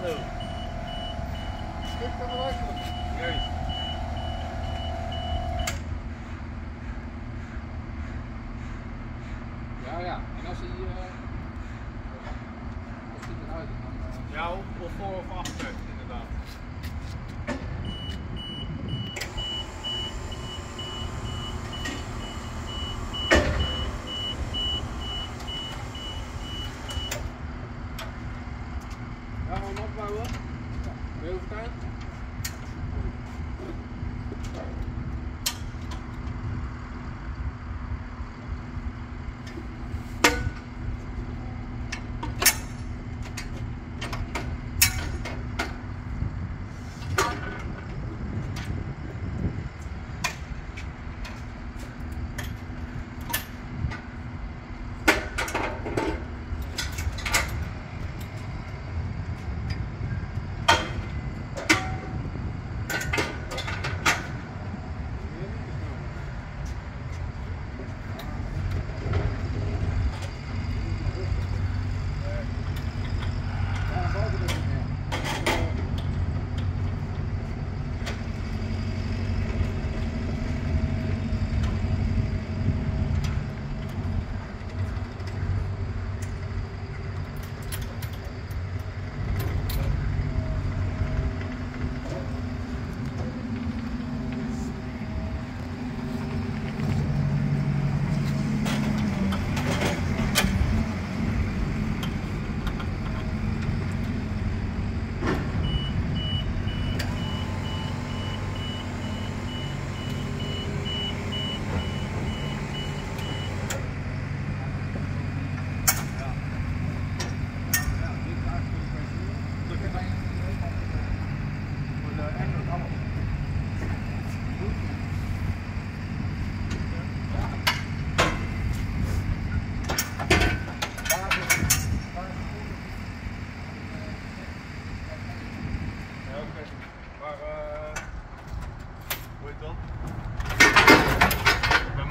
Hallo. Kan eruit worden. Juist. Ja, ja. En als hij, uh, als hij eruit dan... Uh, Ja, of voor of achter, time?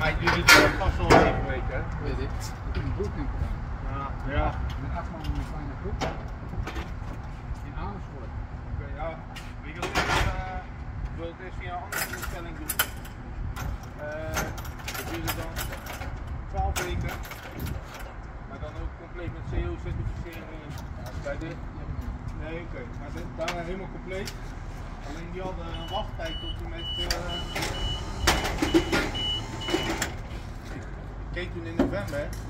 Mij jullie het vast wel even weten? Weet ik. Ik heb een broek in gedaan. Ja, ja. Met acht man een kleine groep. In Amersfoort. Oké, ja. Het eerst, eh, wil het eerst via een andere instelling doen? Eh, dat duurde dan 12 weken. Maar dan ook compleet met CO-certificering. Bij dit? Nee, oké. Maar dit, daarna helemaal compleet. Alleen die hadden een wachttijd tot en met. eh, ik keek toen in november.